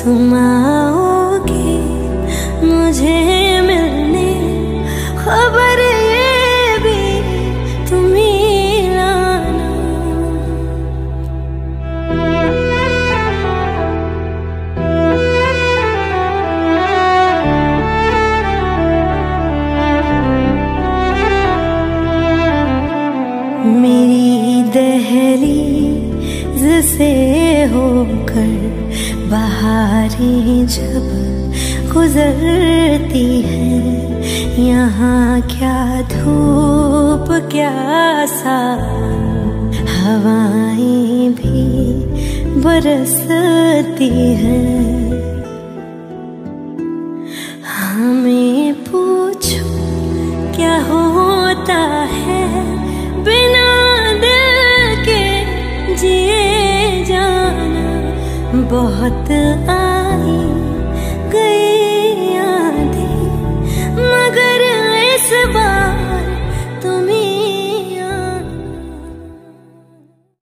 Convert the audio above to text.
तुम आओगे मुझे मिलने। खबर ये भी तुम्हें लाना। मेरी दहलीज से होकर बहारें जब गुजरती है, यहाँ क्या धूप, क्या सा हवाएँ भी बरसती हैं। हमें पूछो, क्या होता है बिना बहुत आई।